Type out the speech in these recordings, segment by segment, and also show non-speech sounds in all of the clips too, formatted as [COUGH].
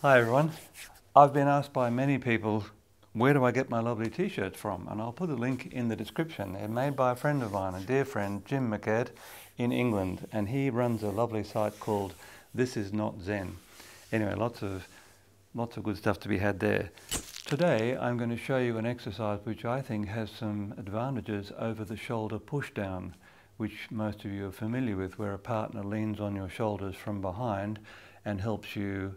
Hi everyone. I've been asked by many people, where do I get my lovely t-shirts from? And I'll put a link in the description. They're made by a friend of mine, a dear friend, Jim MacAirt, in England. And he runs a lovely site called This Is Not Zen. Anyway, lots of, lots of good stuff to be had there. Today I'm going to show you an exercise which I think has some advantages over the shoulder push down, which most of you are familiar with, where a partner leans on your shoulders from behind and helps you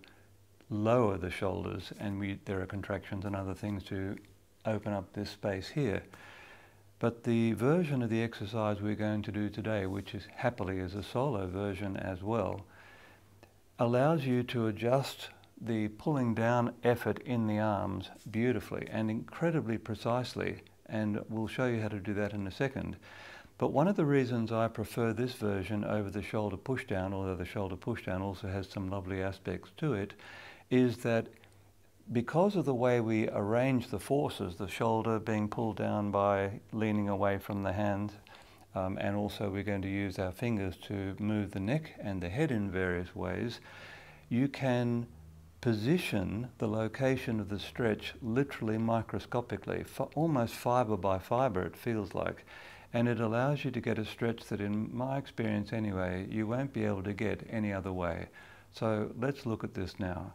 lower the shoulders and we, there are contractions and other things to open up this space here. But the version of the exercise we're going to do today, which is happily is a solo version as well, allows you to adjust the pulling down effort in the arms beautifully and incredibly precisely and we'll show you how to do that in a second. But one of the reasons I prefer this version over the shoulder pushdown, although the shoulder pushdown also has some lovely aspects to it, is that because of the way we arrange the forces, the shoulder being pulled down by leaning away from the hand, um, and also we're going to use our fingers to move the neck and the head in various ways, you can position the location of the stretch literally microscopically, almost fiber by fiber it feels like. And it allows you to get a stretch that in my experience anyway, you won't be able to get any other way. So let's look at this now.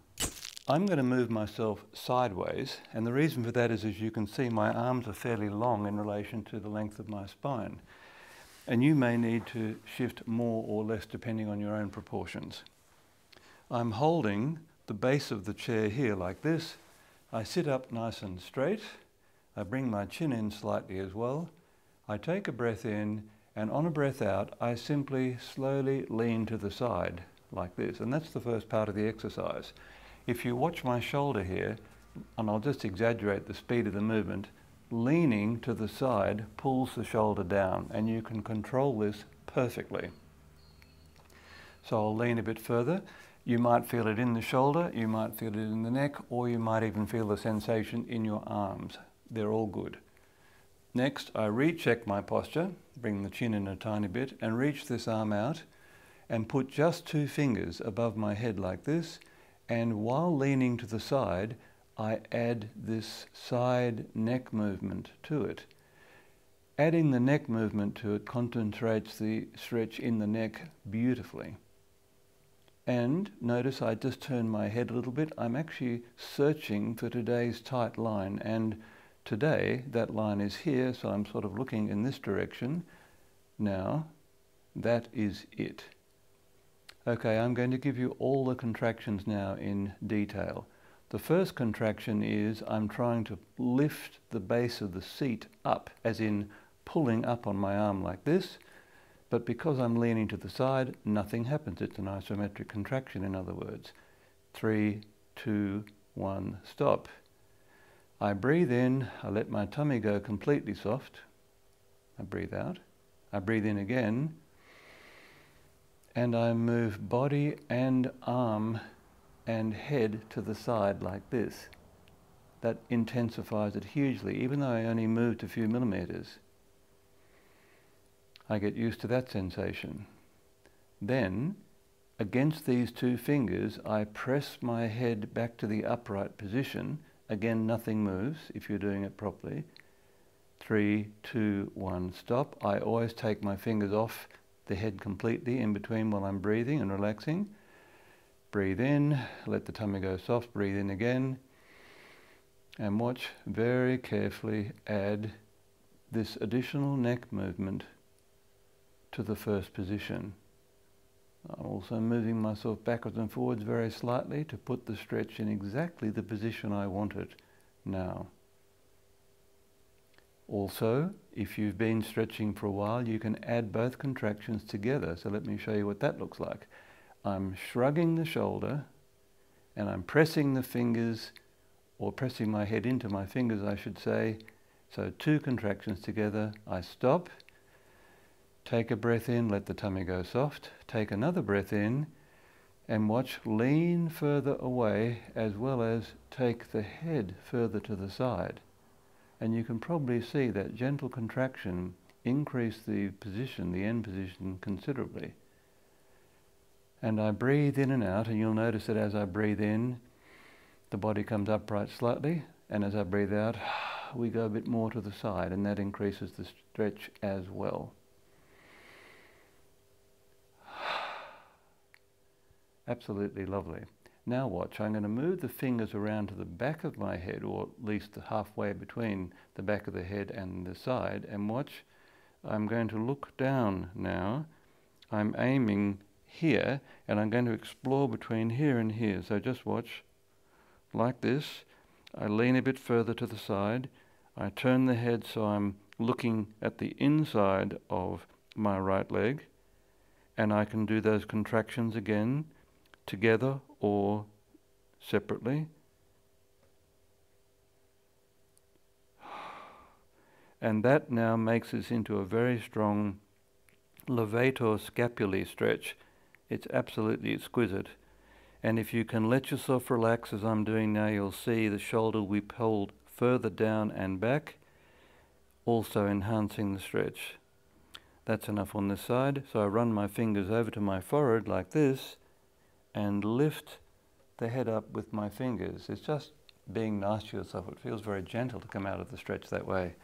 I'm going to move myself sideways, and the reason for that is, as you can see, my arms are fairly long in relation to the length of my spine. And you may need to shift more or less depending on your own proportions. I'm holding the base of the chair here like this. I sit up nice and straight. I bring my chin in slightly as well. I take a breath in, and on a breath out, I simply slowly lean to the side like this. And that's the first part of the exercise. If you watch my shoulder here, and I'll just exaggerate the speed of the movement, leaning to the side pulls the shoulder down and you can control this perfectly. So I'll lean a bit further. You might feel it in the shoulder, you might feel it in the neck, or you might even feel the sensation in your arms. They're all good. Next, I recheck my posture, bring the chin in a tiny bit, and reach this arm out and put just two fingers above my head like this and while leaning to the side, I add this side neck movement to it. Adding the neck movement to it concentrates the stretch in the neck beautifully. And notice I just turn my head a little bit. I'm actually searching for today's tight line. And today that line is here, so I'm sort of looking in this direction. Now, that is it. Okay, I'm going to give you all the contractions now in detail. The first contraction is I'm trying to lift the base of the seat up, as in pulling up on my arm like this, but because I'm leaning to the side, nothing happens. It's an isometric contraction, in other words. Three, two, one, stop. I breathe in, I let my tummy go completely soft. I breathe out. I breathe in again, and I move body and arm and head to the side like this. That intensifies it hugely, even though I only moved a few millimeters. I get used to that sensation. Then, against these two fingers, I press my head back to the upright position. Again, nothing moves if you're doing it properly. Three, two, one, stop. I always take my fingers off the head completely in between while I'm breathing and relaxing. Breathe in, let the tummy go soft, breathe in again, and watch very carefully add this additional neck movement to the first position. I'm also moving myself backwards and forwards very slightly to put the stretch in exactly the position I want it now. Also, if you've been stretching for a while, you can add both contractions together. So let me show you what that looks like. I'm shrugging the shoulder and I'm pressing the fingers or pressing my head into my fingers, I should say. So two contractions together. I stop, take a breath in, let the tummy go soft, take another breath in, and watch lean further away as well as take the head further to the side and you can probably see that gentle contraction increase the position, the end position, considerably. And I breathe in and out, and you'll notice that as I breathe in, the body comes upright slightly, and as I breathe out, [SIGHS] we go a bit more to the side, and that increases the stretch as well. [SIGHS] Absolutely lovely. Now watch, I'm going to move the fingers around to the back of my head, or at least halfway between the back of the head and the side, and watch, I'm going to look down now. I'm aiming here, and I'm going to explore between here and here. So just watch, like this. I lean a bit further to the side. I turn the head so I'm looking at the inside of my right leg, and I can do those contractions again together or separately. And that now makes us into a very strong levator scapulae stretch. It's absolutely exquisite. And if you can let yourself relax as I'm doing now, you'll see the shoulder we pulled further down and back, also enhancing the stretch. That's enough on this side. So I run my fingers over to my forehead like this and lift the head up with my fingers. It's just being nice to yourself. It feels very gentle to come out of the stretch that way.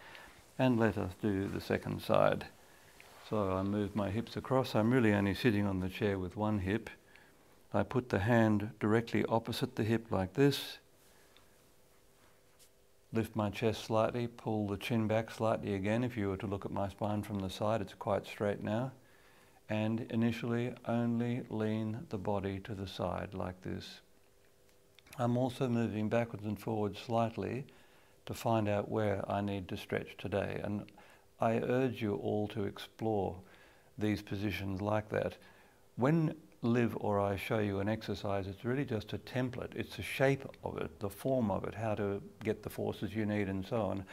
And let us do the second side. So I move my hips across. I'm really only sitting on the chair with one hip. I put the hand directly opposite the hip like this. Lift my chest slightly, pull the chin back slightly again. If you were to look at my spine from the side, it's quite straight now and initially only lean the body to the side like this. I'm also moving backwards and forwards slightly to find out where I need to stretch today and I urge you all to explore these positions like that. When Liv or I show you an exercise, it's really just a template. It's the shape of it, the form of it, how to get the forces you need and so on.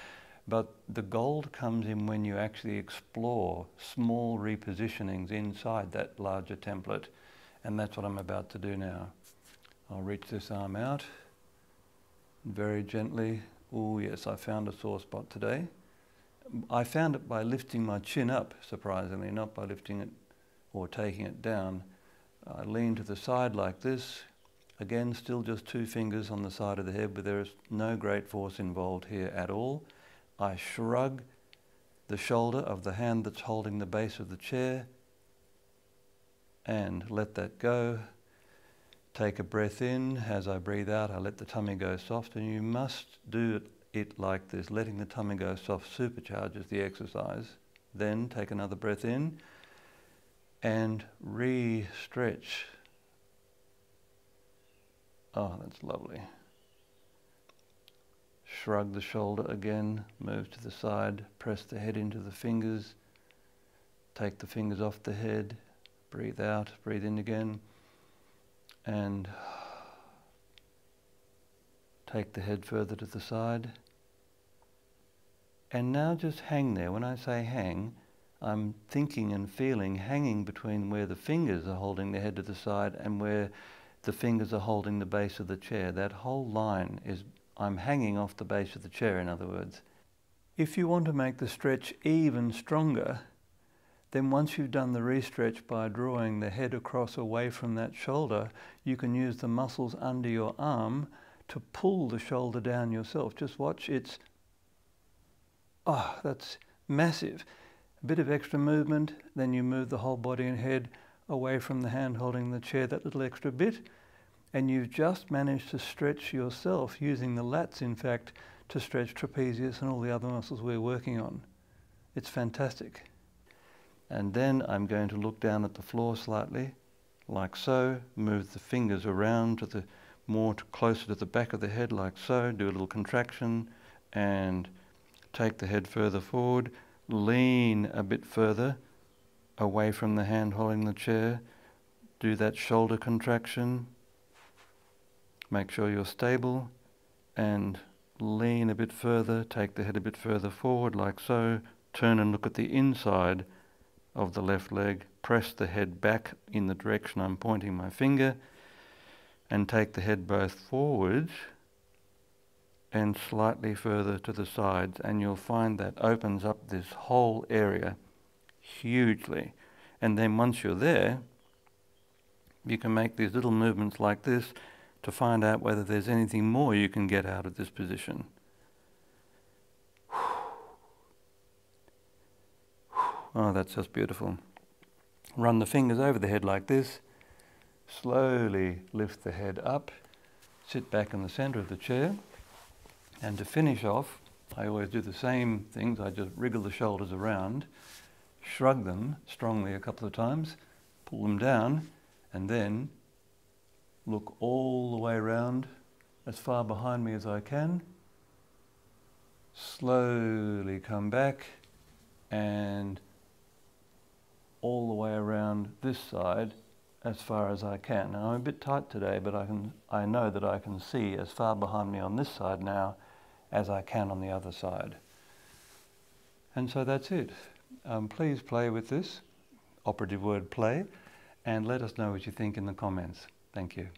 But the gold comes in when you actually explore small repositionings inside that larger template. And that's what I'm about to do now. I'll reach this arm out very gently. Oh, yes, I found a sore spot today. I found it by lifting my chin up, surprisingly, not by lifting it or taking it down. I lean to the side like this. Again, still just two fingers on the side of the head, but there is no great force involved here at all. I shrug the shoulder of the hand that's holding the base of the chair and let that go. Take a breath in. As I breathe out, I let the tummy go soft, and you must do it like this. Letting the tummy go soft supercharges the exercise. Then take another breath in and re stretch. Oh, that's lovely. Shrug the shoulder again, move to the side, press the head into the fingers, take the fingers off the head, breathe out, breathe in again, and take the head further to the side. And now just hang there. When I say hang, I'm thinking and feeling hanging between where the fingers are holding the head to the side and where the fingers are holding the base of the chair. That whole line is I'm hanging off the base of the chair, in other words. If you want to make the stretch even stronger, then once you've done the restretch by drawing the head across away from that shoulder, you can use the muscles under your arm to pull the shoulder down yourself. Just watch, it's, oh, that's massive. A bit of extra movement, then you move the whole body and head away from the hand holding the chair, that little extra bit, and you've just managed to stretch yourself using the lats, in fact, to stretch trapezius and all the other muscles we're working on. It's fantastic. And then I'm going to look down at the floor slightly, like so, move the fingers around to the more to closer to the back of the head, like so, do a little contraction, and take the head further forward, lean a bit further away from the hand holding the chair, do that shoulder contraction, Make sure you're stable and lean a bit further, take the head a bit further forward like so, turn and look at the inside of the left leg, press the head back in the direction I'm pointing my finger and take the head both forwards and slightly further to the sides and you'll find that opens up this whole area hugely. And then once you're there, you can make these little movements like this to find out whether there's anything more you can get out of this position. [SIGHS] Oh, that's just beautiful. Run the fingers over the head like this. Slowly lift the head up. Sit back in the center of the chair. And to finish off, I always do the same things. I just wriggle the shoulders around, shrug them strongly a couple of times, pull them down, and then look all the way around as far behind me as I can. Slowly come back and all the way around this side as far as I can. Now I'm a bit tight today, but I, can, I know that I can see as far behind me on this side now as I can on the other side. And so that's it. Um, please play with this, operative word play, and let us know what you think in the comments. Thank you.